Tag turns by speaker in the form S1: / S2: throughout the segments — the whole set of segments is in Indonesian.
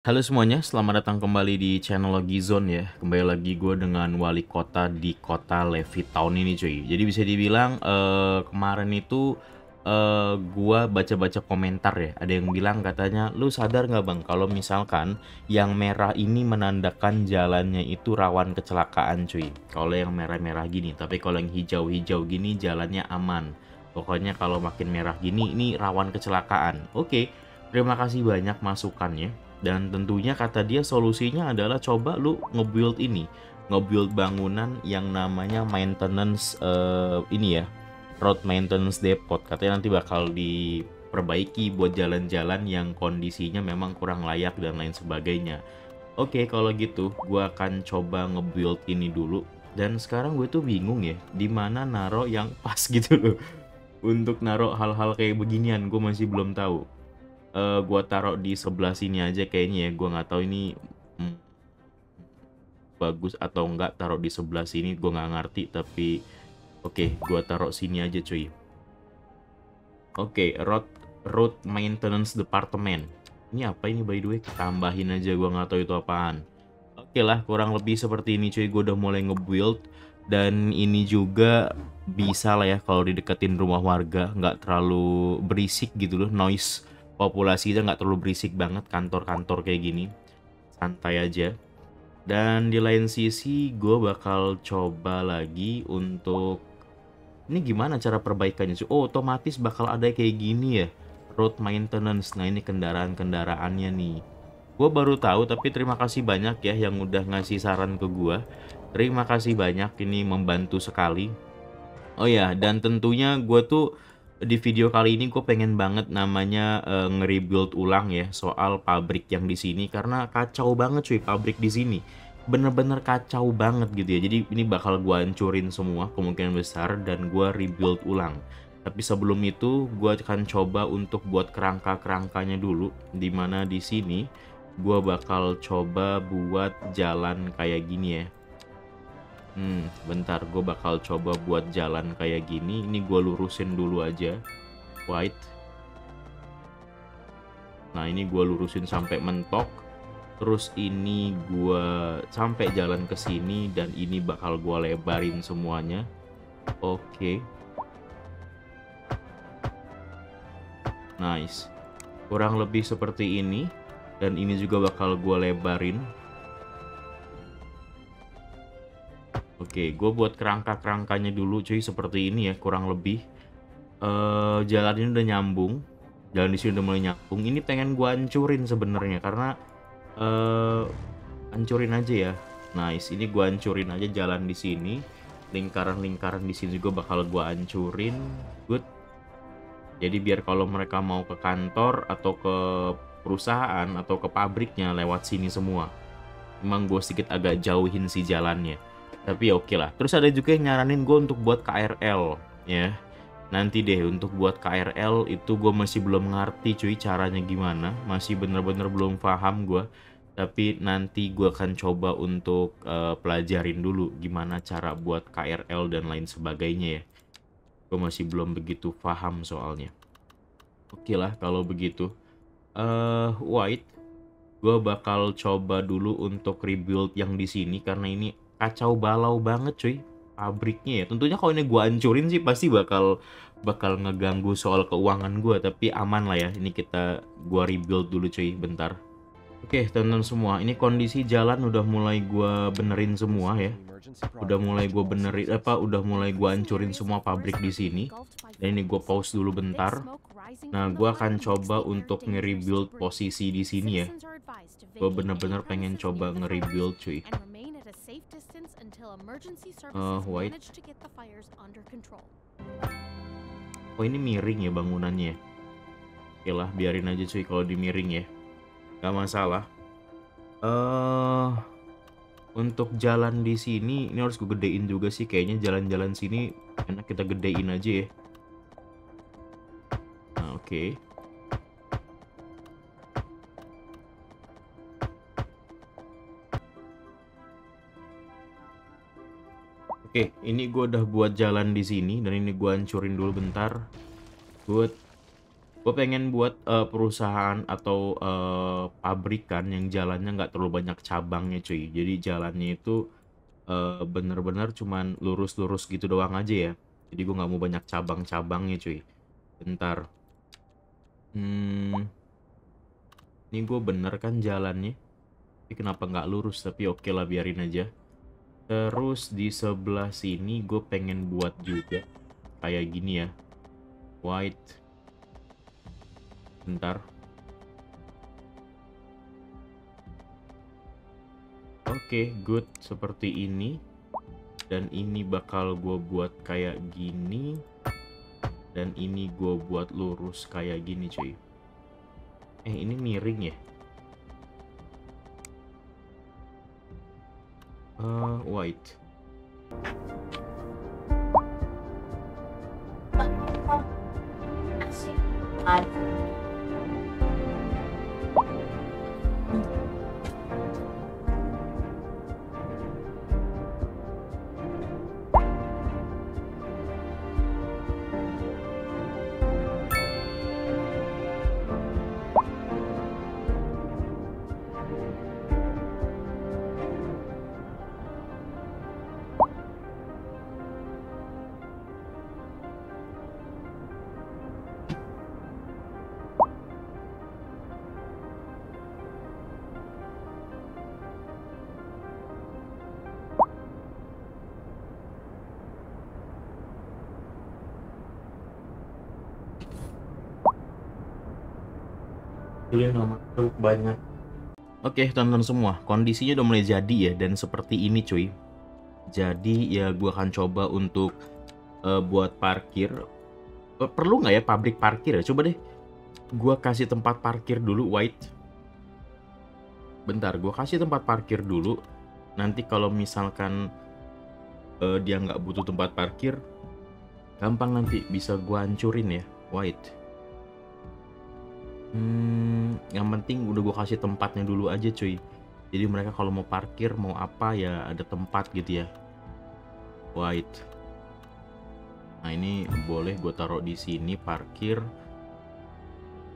S1: Halo semuanya, selamat datang kembali di channel Logi Zone ya. Kembali lagi gue dengan wali kota di kota Levittown ini cuy. Jadi bisa dibilang eh, kemarin itu eh, gue baca-baca komentar ya. Ada yang bilang katanya, lu sadar nggak bang kalau misalkan yang merah ini menandakan jalannya itu rawan kecelakaan cuy. Kalau yang merah-merah gini, tapi kalau yang hijau-hijau gini jalannya aman. Pokoknya kalau makin merah gini ini rawan kecelakaan. Oke, terima kasih banyak masukannya. Dan tentunya kata dia solusinya adalah coba lu nge-build ini, nge-build bangunan yang namanya maintenance eh, ini ya, road maintenance depot. Katanya nanti bakal diperbaiki buat jalan-jalan yang kondisinya memang kurang layak dan lain sebagainya. Oke, kalau gitu gue akan coba nge-build ini dulu. Dan sekarang gue tuh bingung ya, di mana naro yang pas gitu loh. Untuk naro hal-hal kayak beginian, gue masih belum tahu eh gua taruh di sebelah sini aja kayaknya ya. Gua nggak tahu ini hmm, bagus atau enggak taruh di sebelah sini. Gua nggak ngerti tapi oke, gua taruh sini aja cuy. Oke, road road maintenance department. Ini apa ini by the way? Tambahin aja gua nggak tahu itu apaan. Oke lah, kurang lebih seperti ini cuy. Gue udah mulai nge-build dan ini juga bisa lah ya kalau dideketin rumah warga nggak terlalu berisik gitu loh noise populasinya nggak terlalu berisik banget kantor-kantor kayak gini. Santai aja. Dan di lain sisi gue bakal coba lagi untuk ini gimana cara perbaikannya sih? Oh otomatis bakal ada kayak gini ya road maintenance. Nah ini kendaraan-kendaraannya nih. Gue baru tahu tapi terima kasih banyak ya yang udah ngasih saran ke gue terima kasih banyak ini membantu sekali. Oh ya dan tentunya gue tuh di video kali ini gue pengen banget namanya uh, nge-rebuild ulang ya soal pabrik yang di sini. Karena kacau banget cuy pabrik di sini. Bener-bener kacau banget gitu ya. Jadi ini bakal gue hancurin semua kemungkinan besar dan gue rebuild ulang. Tapi sebelum itu gue akan coba untuk buat kerangka-kerangkanya dulu. Di mana di sini gue bakal coba buat jalan kayak gini ya Hmm, bentar gue bakal coba buat jalan kayak gini. Ini gue lurusin dulu aja. White. Nah, ini gue lurusin sampai mentok. Terus ini gue sampai jalan ke sini dan ini bakal gue lebarin semuanya. Oke. Okay. Nice. Kurang lebih seperti ini. Dan ini juga bakal gue lebarin. Oke, gue buat kerangka-kerangkanya dulu cuy seperti ini ya kurang lebih. Uh, jalan ini udah nyambung, jalan di sini udah mulai nyambung. Ini pengen gue hancurin sebenarnya karena uh, hancurin aja ya. Nice, ini gue hancurin aja jalan di sini. Lingkaran-lingkaran di sini juga bakal gue hancurin. Good. Jadi biar kalau mereka mau ke kantor atau ke perusahaan atau ke pabriknya lewat sini semua. Emang gue sedikit agak jauhin si jalannya tapi ya oke okay lah. Terus ada juga yang nyaranin gue untuk buat KRL ya. Nanti deh untuk buat KRL itu gue masih belum ngerti cuy caranya gimana. Masih bener-bener belum paham gue tapi nanti gue akan coba untuk uh, pelajarin dulu gimana cara buat KRL dan lain sebagainya ya. Gue masih belum begitu paham soalnya. Oke okay lah kalau begitu. Uh, white gue bakal coba dulu untuk rebuild yang di sini karena ini kacau balau banget cuy. Pabriknya ya. Tentunya kalau ini gue hancurin sih pasti bakal bakal ngeganggu soal keuangan gue tapi aman lah ya ini kita gue rebuild dulu cuy. Bentar. Oke teman-teman semua ini kondisi jalan udah mulai gue benerin semua ya. Udah mulai gue benerin apa udah mulai gue hancurin semua pabrik di sini. Dan ini gue pause dulu bentar. Nah gue akan coba untuk nge-rebuild posisi di sini ya. Gue bener-bener pengen coba nge-rebuild cuy uh, white. Oh ini miring ya bangunannya. Oke lah biarin aja cuy kalau di miring ya. Gak masalah. Eh uh, untuk jalan di sini ini harus gue gedein juga sih kayaknya jalan-jalan sini enak kita gedein aja ya. Nah, oke. Okay. Oke, ini gue udah buat jalan di sini dan ini gue hancurin dulu bentar. Good. Gue pengen buat uh, perusahaan atau uh, pabrikan yang jalannya nggak terlalu banyak cabangnya cuy. Jadi jalannya itu uh, bener-bener cuman lurus-lurus gitu doang aja ya. Jadi gue nggak mau banyak cabang-cabangnya cuy. Bentar. Hmm. Ini gue bener kan jalannya. Tapi kenapa nggak lurus? Tapi oke okay lah biarin aja. Terus di sebelah sini gue pengen buat juga kayak gini ya. White Bentar. Oke, okay, good. Seperti ini. Dan ini bakal gue buat kayak gini. Dan ini gue buat lurus kayak gini, cuy. Eh, ini miring ya? Uh, white. Pilih nomor banyak. Oke teman-teman semua. Kondisinya udah mulai jadi ya dan seperti ini cuy. Jadi ya gue akan coba untuk uh, buat parkir. Uh, perlu nggak ya pabrik parkir ya? Coba deh. Gue kasih tempat parkir dulu white. Bentar gue kasih tempat parkir dulu. Nanti kalau misalkan uh, dia nggak butuh tempat parkir gampang nanti bisa gue hancurin ya white Hmm, yang penting udah gue kasih tempatnya dulu aja cuy. Jadi mereka kalau mau parkir mau apa ya ada tempat gitu ya. White. Nah ini boleh gue taruh di sini parkir.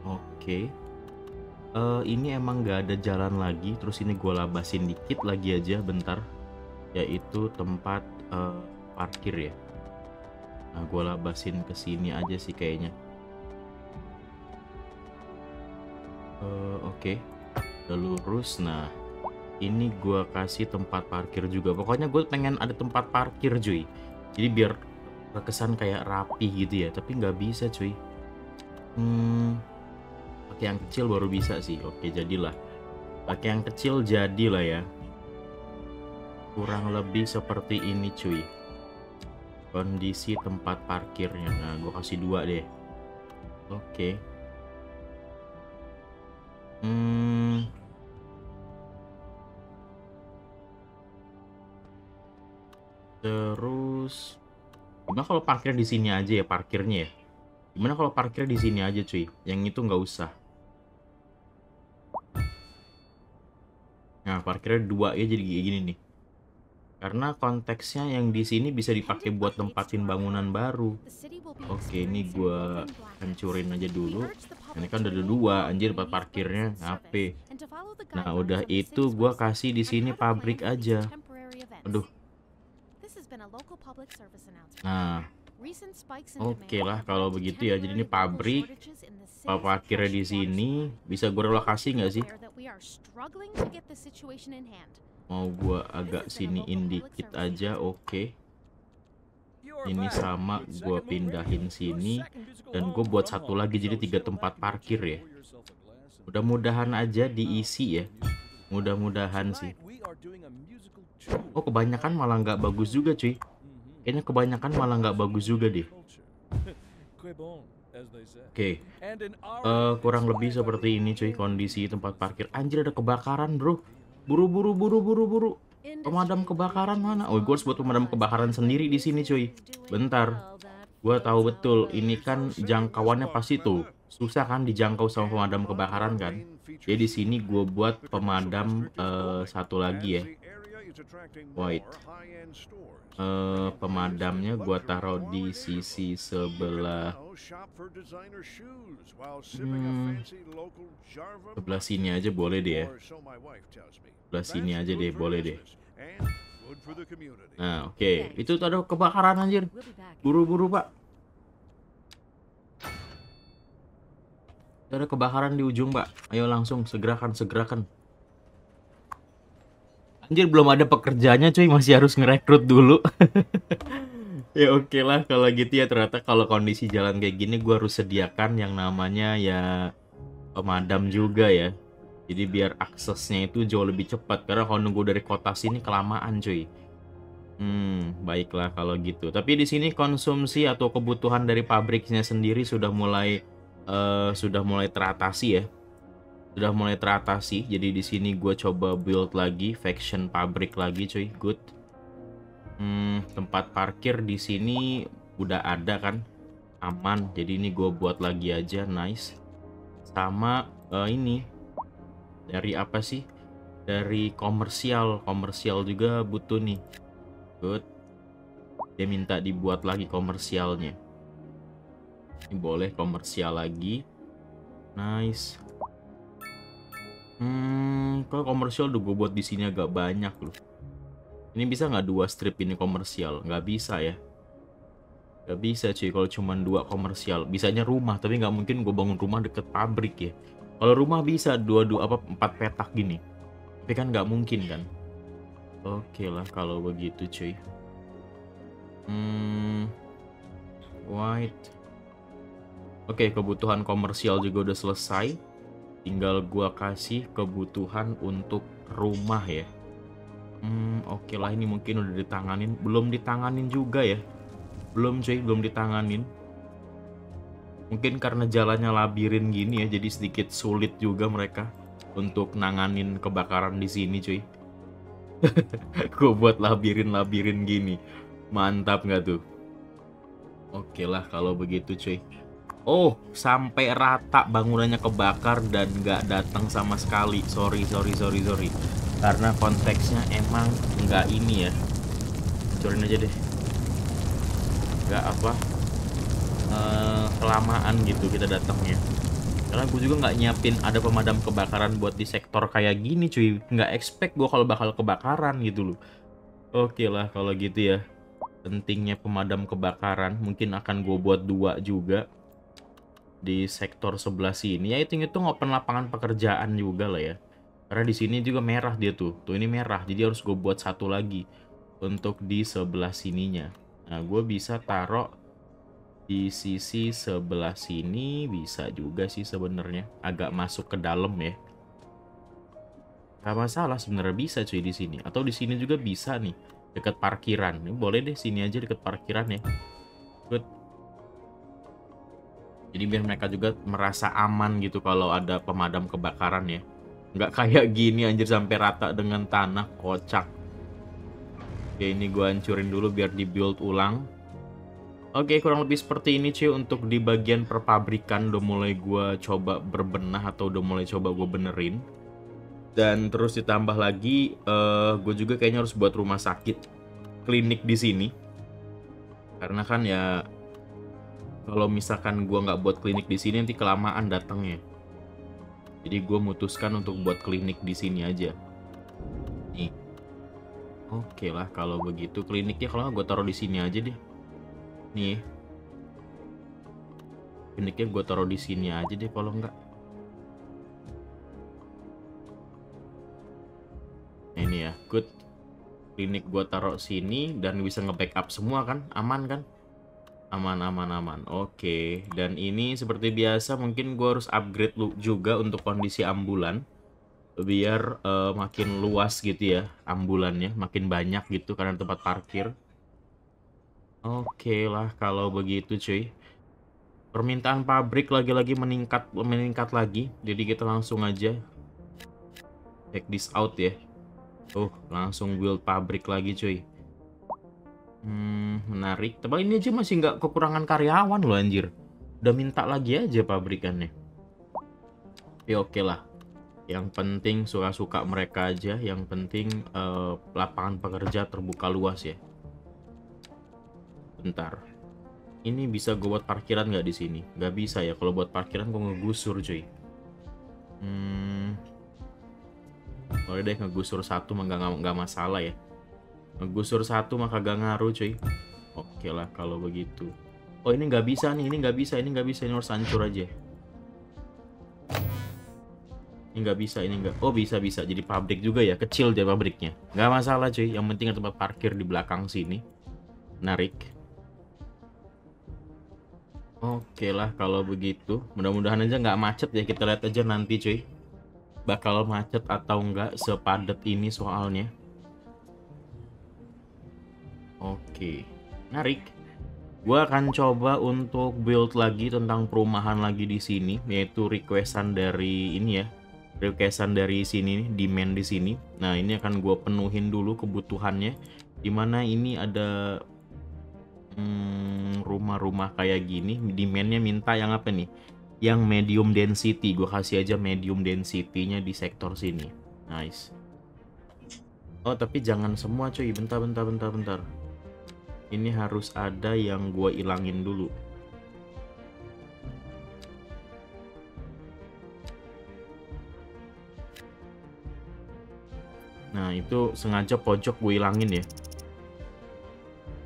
S1: Oke. Okay. Uh, eh, ini emang gak ada jalan lagi. Terus ini gue labasin dikit lagi aja bentar. Yaitu tempat uh, parkir ya. Nah gue labasin ke sini aja sih kayaknya. Uh, oke. Okay. lurus. Nah ini gua kasih tempat parkir juga. Pokoknya gue pengen ada tempat parkir cuy. Jadi biar kesan kayak rapi gitu ya. Tapi nggak bisa cuy. Hmm pakai yang kecil baru bisa sih. Oke jadilah. Pakai yang kecil jadilah ya. Kurang lebih seperti ini cuy. Kondisi tempat parkirnya. Nah gue kasih dua deh. Oke Hmm. Terus gimana kalau parkir di sini aja ya parkirnya ya? Gimana kalau parkir di sini aja cuy? Yang itu nggak usah. Nah, parkirnya dua ya jadi kayak gini nih. Karena konteksnya yang di sini bisa dipakai buat tempatin bangunan baru. Oke, ini gue hancurin aja dulu. Ini kan udah dua anjir buat parkirnya HP nah udah itu gua kasih di sini pabrik aja. Aduh. Nah oke okay lah kalau begitu ya. Jadi ini pabrik parkirnya di sini. Bisa gue relokasi nggak sih mau gua agak siniin dikit aja oke. Okay ini sama gue pindahin sini. Dan gue buat satu lagi jadi tiga tempat parkir ya. Mudah-mudahan aja diisi ya. Mudah-mudahan sih. Oh kebanyakan malah nggak bagus juga cuy. Kayaknya kebanyakan malah nggak bagus juga deh. Oke, okay. uh, eh, kurang lebih seperti ini cuy kondisi tempat parkir. Anjir ada kebakaran bro. Buru buru buru buru buru. Pemadam kebakaran mana? Oh, gue harus buat pemadam kebakaran sendiri di sini, cuy. Bentar. Gue tahu betul, ini kan jangkauannya pasti tuh susah kan dijangkau sama pemadam kebakaran kan. Jadi di sini gue buat pemadam uh, satu lagi ya. White uh, pemadamnya gua taruh di sisi sebelah. hmm, sebelah sini aja boleh deh ya. Sebelah sini aja deh boleh deh. nah oke. Okay. itu ada kebakaran anjir. Buru-buru pak. Ada kebakaran di ujung pak. Ayo langsung segerakan segerakan Anjir belum ada pekerjaannya cuy, masih harus ngerekrut dulu. ya oke okay lah kalau gitu ya ternyata kalau kondisi jalan kayak gini gue harus sediakan yang namanya ya pemadam juga ya. Jadi biar aksesnya itu jauh lebih cepat karena kalau nunggu dari kota sini kelamaan cuy. Hmm, baiklah kalau gitu. Tapi di sini konsumsi atau kebutuhan dari pabriknya sendiri sudah mulai uh, sudah mulai teratasi ya sudah mulai teratasi. Jadi di sini gue coba build lagi faction pabrik lagi, cuy. Good. Hmm, tempat parkir di sini udah ada kan, aman. Jadi ini gue buat lagi aja, nice. Sama uh, ini dari apa sih? Dari komersial, komersial juga butuh nih. Good. Dia minta dibuat lagi komersialnya. Ini boleh komersial lagi. Nice. Hmm, kalau komersial udah gue buat di sini agak banyak loh. Ini bisa nggak dua strip ini komersial? Nggak bisa ya. Nggak bisa cuy kalau cuma dua komersial. Bisanya rumah, tapi nggak mungkin gue bangun rumah deket pabrik ya. Kalau rumah bisa dua-dua apa empat petak gini. Tapi kan nggak mungkin kan. Oke lah kalau begitu cuy. Hmm, white. Oke kebutuhan komersial juga udah selesai tinggal gua kasih kebutuhan untuk rumah ya. Hmm oke okay lah ini mungkin udah ditanganin. Belum ditanganin juga ya. Belum cuy belum ditanganin. Mungkin karena jalannya labirin gini ya jadi sedikit sulit juga mereka untuk nanganin kebakaran di sini cuy. Gue buat labirin-labirin gini. Mantap nggak tuh? Oke lah kalau begitu cuy Oh, sampai rata bangunannya kebakar dan nggak datang sama sekali. Sorry, sorry, sorry, sorry. Karena konteksnya emang nggak ini ya. Curin aja deh. Nggak apa. Uh, kelamaan gitu kita datangnya. Karena gue juga nggak nyiapin ada pemadam kebakaran buat di sektor kayak gini cuy. Nggak expect gue kalau bakal kebakaran gitu loh. Oke lah kalau gitu ya. Pentingnya pemadam kebakaran. Mungkin akan gue buat dua juga di sektor sebelah sini ya itu itu open lapangan pekerjaan juga lah ya. Karena di sini juga merah dia tuh. Tuh ini merah jadi harus gue buat satu lagi untuk di sebelah sininya. Nah gue bisa taruh di sisi sebelah sini bisa juga sih sebenarnya. Agak masuk ke dalam ya. Gak masalah sebenarnya bisa cuy di sini. Atau di sini juga bisa nih dekat parkiran. Ini boleh deh sini aja dekat parkiran ya. Good jadi biar mereka juga merasa aman gitu kalau ada pemadam kebakaran ya. Nggak kayak gini anjir sampai rata dengan tanah, kocak. Oke ini gue hancurin dulu biar dibuild ulang. Oke kurang lebih seperti ini cuy untuk di bagian perpabrikan udah mulai gue coba berbenah atau udah mulai coba gue benerin. Dan terus ditambah lagi uh, gue juga kayaknya harus buat rumah sakit klinik di sini. Karena kan ya kalau misalkan gue nggak buat klinik di sini nanti kelamaan datangnya. Jadi gue memutuskan untuk buat klinik di sini aja. Nih. Oke lah kalau begitu kliniknya kalau gue taruh di sini aja deh. Nih. Kliniknya gue taruh di sini aja deh kalau nggak. Ini ya good. Klinik gue taruh sini dan bisa nge-backup semua kan aman kan Aman, aman, aman. Oke, dan ini seperti biasa mungkin gue harus upgrade juga untuk kondisi ambulan. Biar uh, makin luas gitu ya ambulannya, makin banyak gitu karena tempat parkir. Oke lah kalau begitu cuy. Permintaan pabrik lagi-lagi meningkat meningkat lagi. Jadi kita langsung aja check this out ya. Oh, langsung build pabrik lagi cuy. Hmm, menarik. Tapi ini aja masih nggak kekurangan karyawan loh anjir. Udah minta lagi aja pabrikannya. Ya oke okay lah. Yang penting suka-suka mereka aja, yang penting uh, lapangan pekerja terbuka luas ya. Bentar. Ini bisa gue buat parkiran nggak di sini? Nggak bisa ya. Kalau buat parkiran gue ngegusur cuy. Hmm. Boleh deh ngegusur satu nggak nggak masalah ya. Ngegusur satu maka gak ngaruh cuy. Oke lah kalau begitu. Oh ini nggak bisa nih, ini nggak bisa, ini nggak bisa, ini harus hancur aja. Ini nggak bisa, ini nggak. Oh bisa bisa, jadi pabrik juga ya, kecil deh pabriknya. Nggak masalah cuy, yang penting ada tempat parkir di belakang sini. Narik. Oke lah kalau begitu. Mudah-mudahan aja nggak macet ya. Kita lihat aja nanti cuy. Bakal macet atau nggak sepadat ini soalnya. Oke. Narik. Gua akan coba untuk build lagi tentang perumahan lagi di sini. Yaitu requestan dari ini ya. Requestan dari sini, demand di sini. Nah ini akan gue penuhin dulu kebutuhannya. Di mana ini ada hmm, rumah-rumah kayak gini demandnya minta yang apa nih yang medium density gue kasih aja medium density-nya di sektor sini nice oh tapi jangan semua cuy bentar bentar bentar bentar ini harus ada yang gue ilangin dulu. Nah itu sengaja pojok gue ilangin ya.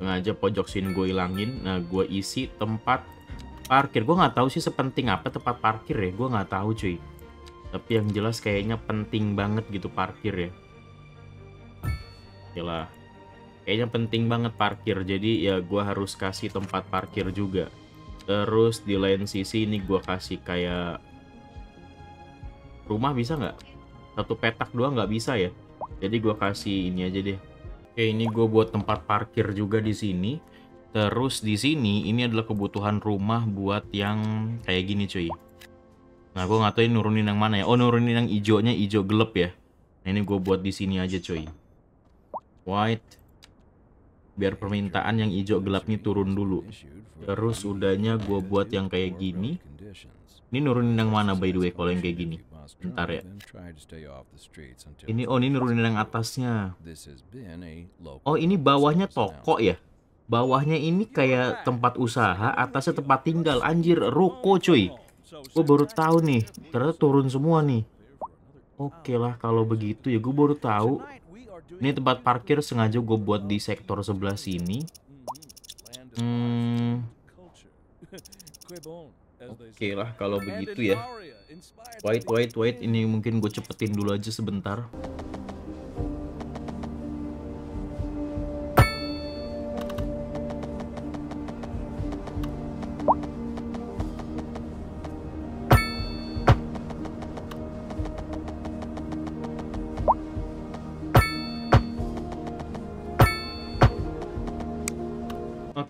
S1: Sengaja pojok sini gue ilangin. Nah gue isi tempat parkir. Gue nggak tahu sih sepenting apa tempat parkir ya. Gue nggak tahu cuy. Tapi yang jelas kayaknya penting banget gitu parkir ya. Yalah kayaknya penting banget parkir jadi ya gue harus kasih tempat parkir juga terus di lain sisi ini gue kasih kayak rumah bisa nggak satu petak doang nggak bisa ya jadi gue kasih ini aja deh Oke, ini gue buat tempat parkir juga di sini. Terus di sini ini adalah kebutuhan rumah buat yang kayak gini cuy. Nah, gue nggak tahu ini nurunin yang mana ya. Oh, nurunin yang hijaunya hijau gelap ya. Nah, ini gue buat di sini aja cuy. White. Biar permintaan yang hijau gelap ini turun dulu. Terus udahnya gue buat yang kayak gini. Ini nurunin yang mana by the way kalau yang kayak gini? Bentar ya. Ini oh ini nurunin yang atasnya. Oh ini bawahnya toko ya. Bawahnya ini kayak tempat usaha, atasnya tempat tinggal. Anjir, ruko cuy. Gue baru tahu nih, ternyata turun semua nih. Oke lah kalau begitu ya gue baru tahu. Ini tempat parkir sengaja gue buat di sektor sebelah sini. Hmm. Oke okay lah kalau begitu ya. Wait, wait, wait. Ini mungkin gue cepetin dulu aja sebentar.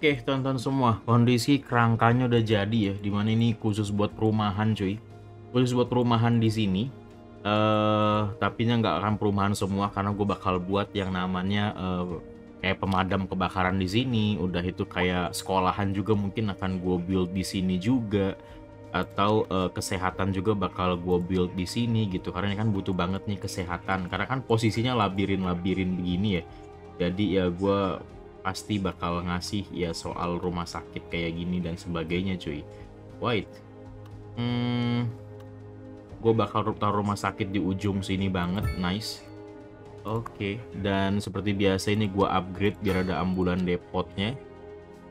S1: Oke, tonton semua. Kondisi kerangkanya udah jadi ya. Di mana ini khusus buat perumahan, cuy. Khusus buat perumahan di sini. Eh, uh, tapi nggak akan perumahan semua karena gue bakal buat yang namanya uh, kayak pemadam kebakaran di sini. Udah itu kayak sekolahan juga mungkin akan gue build di sini juga atau uh, kesehatan juga bakal gue build di sini gitu karena ini kan butuh banget nih kesehatan karena kan posisinya labirin-labirin begini ya jadi ya gue pasti bakal ngasih ya soal rumah sakit kayak gini dan sebagainya cuy. Wait. Hmm gue bakal taruh rumah sakit di ujung sini banget. Nice. Oke. Okay. dan seperti biasa ini gue upgrade biar ada ambulan depotnya.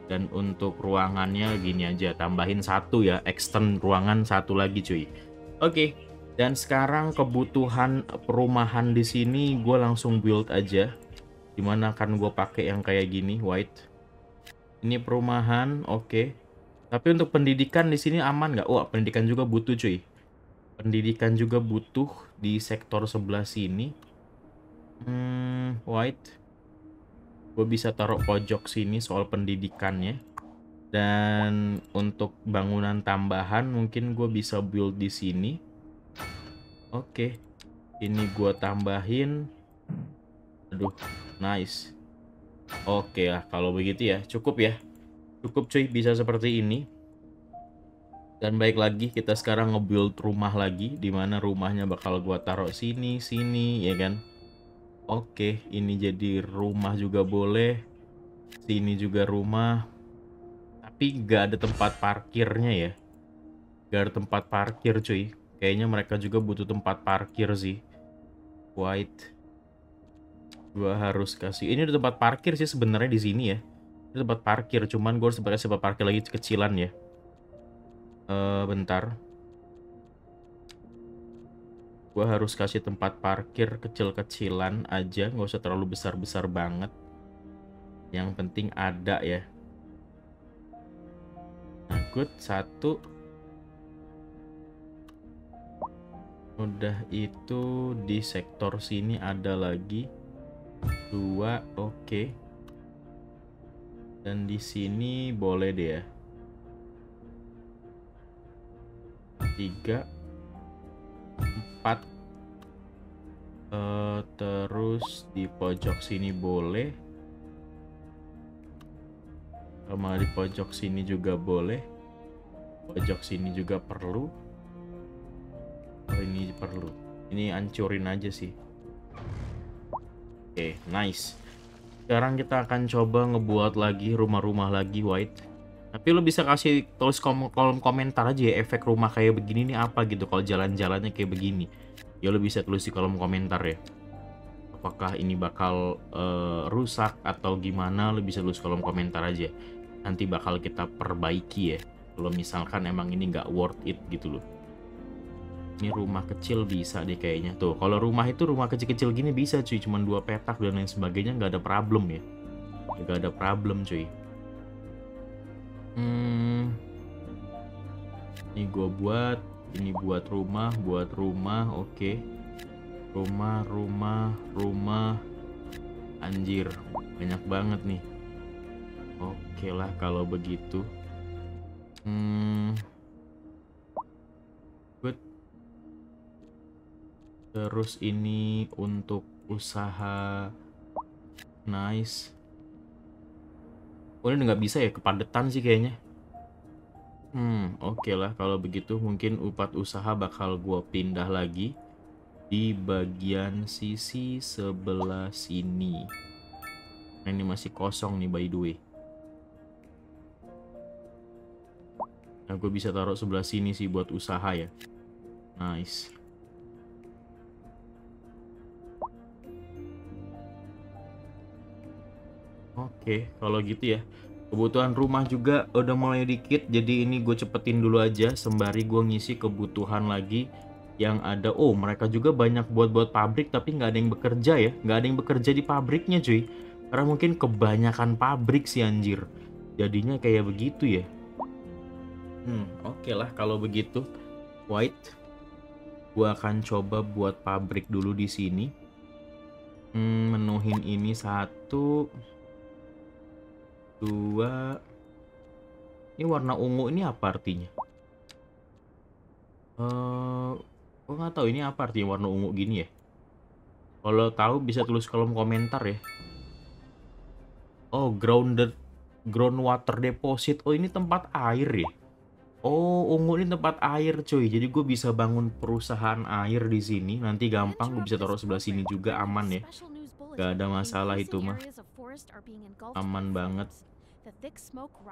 S1: Dan untuk ruangannya gini aja tambahin satu ya. Extend ruangan satu lagi cuy. Oke. Okay. dan sekarang kebutuhan perumahan di sini gue langsung build aja Di mana kan gue pakai yang kayak gini white. Ini perumahan, oke. Okay. Tapi untuk pendidikan di sini aman nggak? Wah, pendidikan juga butuh cuy. Pendidikan juga butuh di sektor sebelah sini. Hmm, white. Gue bisa taruh pojok sini soal pendidikannya. Dan untuk bangunan tambahan mungkin gue bisa build di sini. Oke. Okay. Ini gue tambahin. Aduh, Nice. Oke lah, kalau begitu ya cukup ya. Cukup cuy, bisa seperti ini. Dan baik lagi kita sekarang nge-build rumah lagi di mana rumahnya bakal gua taruh sini, sini ya kan. Oke, ini jadi rumah juga boleh. Sini juga rumah. Tapi gak ada tempat parkirnya ya. Gak ada tempat parkir cuy. Kayaknya mereka juga butuh tempat parkir sih. White. Gua harus kasih. Ini ada tempat parkir sih sebenarnya di sini ya. Ini tempat parkir, cuman gue harus pakai tempat parkir lagi kecilan ya. Uh, bentar. Gue harus kasih tempat parkir kecil-kecilan aja, nggak usah terlalu besar-besar banget. Yang penting ada ya. Nah, good. Satu. Udah itu di sektor sini ada lagi. Dua, oke. Okay. Dan di sini boleh deh ya. tiga empat uh, terus di pojok sini boleh sama di pojok sini juga boleh pojok sini juga perlu oh ini perlu ini ancurin aja sih okay, nice sekarang kita akan coba ngebuat lagi rumah-rumah lagi white tapi lo bisa kasih tulis kom kolom komentar aja ya efek rumah kayak begini nih apa gitu kalau jalan-jalannya kayak begini. Ya lo bisa tulis di kolom komentar ya. Apakah ini bakal uh, rusak atau gimana lo bisa tulis kolom komentar aja. Nanti bakal kita perbaiki ya. Kalau misalkan emang ini nggak worth it gitu loh. Ini rumah kecil bisa deh kayaknya. Tuh, kalau rumah itu rumah kecil-kecil gini bisa cuy. Cuman dua petak dan lain sebagainya nggak ada problem ya. Nggak ada problem cuy. Hmm. Ini gue buat, ini buat rumah, buat rumah, oke. Okay. Rumah, rumah, rumah. Anjir, banyak banget nih. Oke okay lah kalau begitu. Hmm. Terus ini untuk usaha nice. Oh ini nggak bisa ya kepadatan sih kayaknya. Hmm oke okay lah kalau begitu mungkin upat usaha bakal gue pindah lagi di bagian sisi sebelah sini. Nah, ini masih kosong nih by the way. Nah gue bisa taruh sebelah sini sih buat usaha ya. Nice. Oke, kalau gitu ya. Kebutuhan rumah juga udah mulai dikit, jadi ini gue cepetin dulu aja sembari gue ngisi kebutuhan lagi yang ada. Oh, mereka juga banyak buat-buat pabrik tapi nggak ada yang bekerja ya. Nggak ada yang bekerja di pabriknya cuy. Karena mungkin kebanyakan pabrik sih anjir. Jadinya kayak begitu ya. Hmm, oke okay lah kalau begitu. White. Gue akan coba buat pabrik dulu di sini. Hmm, menuhin ini satu dua ini warna ungu ini apa artinya uh, gue nggak tahu ini apa artinya warna ungu gini ya kalau tahu bisa tulis kolom komentar ya oh grounded groundwater deposit oh ini tempat air ya Oh, ungu ini tempat air, cuy. Jadi gue bisa bangun perusahaan air di sini. Nanti gampang, gue bisa taruh sebelah sini juga aman ya. Gak ada masalah itu mah. Aman banget.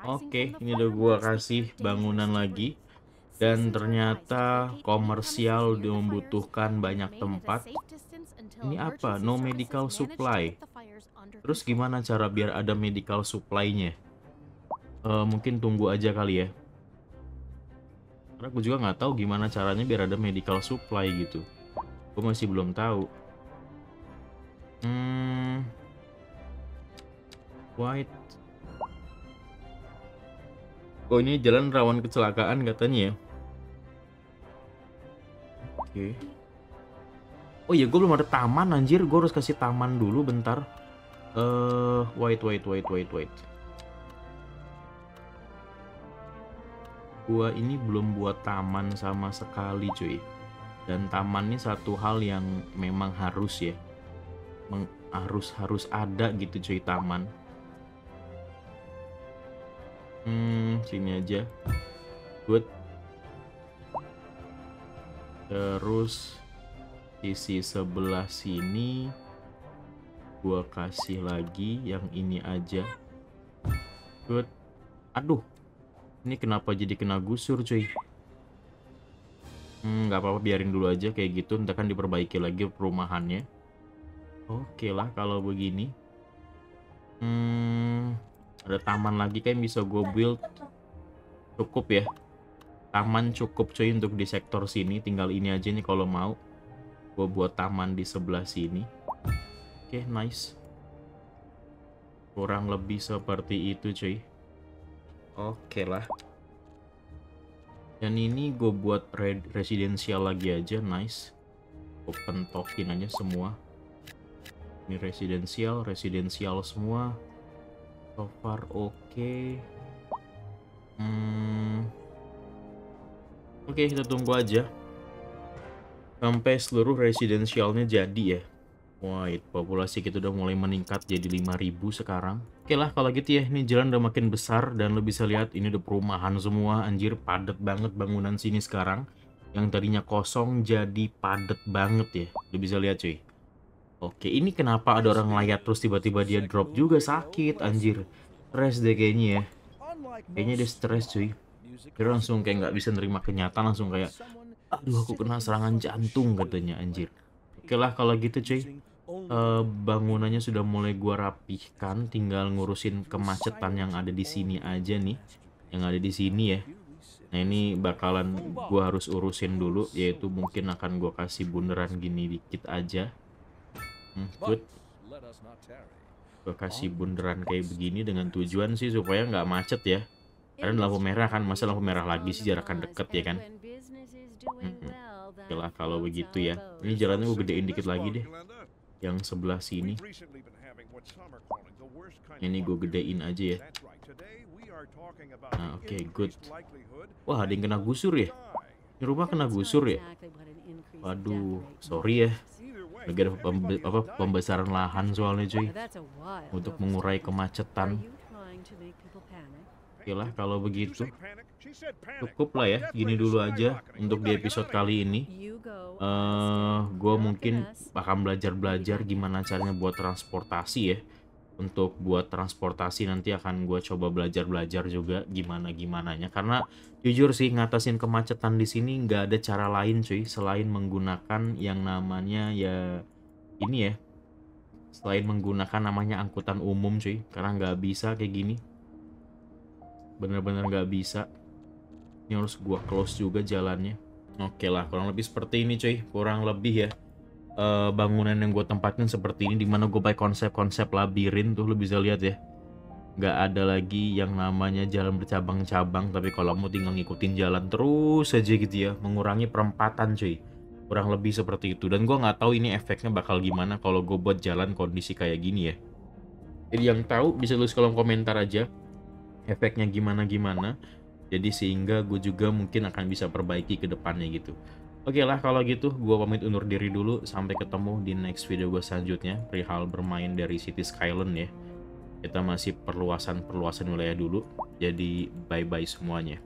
S1: Oke, ini udah gua kasih bangunan lagi. Dan ternyata komersial membutuhkan banyak tempat. Ini apa? No medical supply. Terus gimana cara biar ada medical supply-nya? Uh, mungkin tunggu aja kali ya. Karena gue juga nggak tahu gimana caranya biar ada medical supply gitu. Gue masih belum tahu. Hmm, white Oh ini jalan rawan kecelakaan katanya ya. Oke. Okay. Oh iya gue belum ada taman anjir. Gue harus kasih taman dulu bentar. Eh, uh, wait wait wait wait wait. Gua ini belum buat taman sama sekali cuy. Dan taman ini satu hal yang memang harus ya. Meng harus harus ada gitu cuy taman. Hmm, sini aja. Good. terus sisi sebelah sini gua kasih lagi yang ini aja. Good. Aduh ini kenapa jadi kena gusur cuy? Hmm nggak apa-apa biarin dulu aja kayak gitu. Ntar kan diperbaiki lagi perumahannya. Oke lah kalau begini. Hmm ada taman lagi kan bisa gue build. Cukup ya. Taman cukup cuy untuk di sektor sini. Tinggal ini aja nih kalau mau. Gue buat taman di sebelah sini. Oke okay, nice. Kurang lebih seperti itu cuy. Oke okay lah. Dan ini gue buat residensial lagi aja nice. Open token aja semua. Ini residensial residensial semua so far oke okay. hmm. oke okay, kita tunggu aja sampai seluruh residensialnya jadi ya Wah, populasi kita udah mulai meningkat jadi 5000 sekarang. Oke lah kalau gitu ya, ini jalan udah makin besar dan lo bisa lihat ini udah perumahan semua, anjir padet banget bangunan sini sekarang. Yang tadinya kosong jadi padet banget ya, lo bisa lihat cuy. Oke, ini kenapa ada orang layat terus tiba-tiba dia drop juga? Sakit, anjir. Stres deh kayaknya ya. Kayaknya dia stres cuy. Dia langsung kayak nggak bisa nerima kenyataan, langsung kayak aduh aku kena serangan jantung katanya anjir. Oke lah kalau gitu cuy. Uh, bangunannya sudah mulai gua rapihkan. Tinggal ngurusin kemacetan yang ada di sini aja nih. Yang ada di sini ya. Nah ini bakalan gua harus urusin dulu yaitu mungkin akan gua kasih bundaran gini dikit aja hmm, good gua kasih bundaran kayak begini dengan tujuan sih supaya nggak macet ya karena lampu merah kan masa lampu merah lagi sih jarak deket ya kan Oke lah kalau begitu ya. Ini jalannya gue gedein dikit lagi deh. Yang sebelah sini. Ini gue gedein aja ya. Nah oke okay, good. Wah ada yang kena gusur ya. Ini rumah kena gusur ya. Waduh sorry ya. Lagi ada pembe apa, pembesaran lahan soalnya cuy. Untuk mengurai kemacetan. Oke lah kalau begitu. Cukup lah ya gini dulu aja untuk di episode kali ini. Uh, eh, gue mungkin akan belajar-belajar gimana caranya buat transportasi ya untuk buat transportasi nanti akan gue coba belajar-belajar juga gimana gimananya karena jujur sih ngatasin kemacetan di sini nggak ada cara lain cuy selain menggunakan yang namanya ya ini ya. Selain menggunakan namanya angkutan umum cuy karena nggak bisa kayak gini. Bener-bener nggak bisa. Ini harus gua close juga jalannya. Oke lah kurang lebih seperti ini cuy. Kurang lebih ya uh, bangunan yang gue tempatin seperti ini di mana gue pakai konsep-konsep labirin tuh lo bisa lihat ya. Nggak ada lagi yang namanya jalan bercabang-cabang tapi kalau mau tinggal ngikutin jalan terus aja gitu ya. Mengurangi perempatan cuy. Kurang lebih seperti itu. Dan gue nggak tahu ini efeknya bakal gimana kalau gue buat jalan kondisi kayak gini ya. Jadi yang tahu bisa tulis kolom komentar aja efeknya gimana-gimana. Jadi sehingga gue juga mungkin akan bisa perbaiki ke depannya gitu. Oke lah kalau gitu gue pamit undur diri dulu sampai ketemu di next video gue selanjutnya perihal bermain dari City Skyline ya. Kita masih perluasan-perluasan wilayah dulu. Jadi bye-bye semuanya.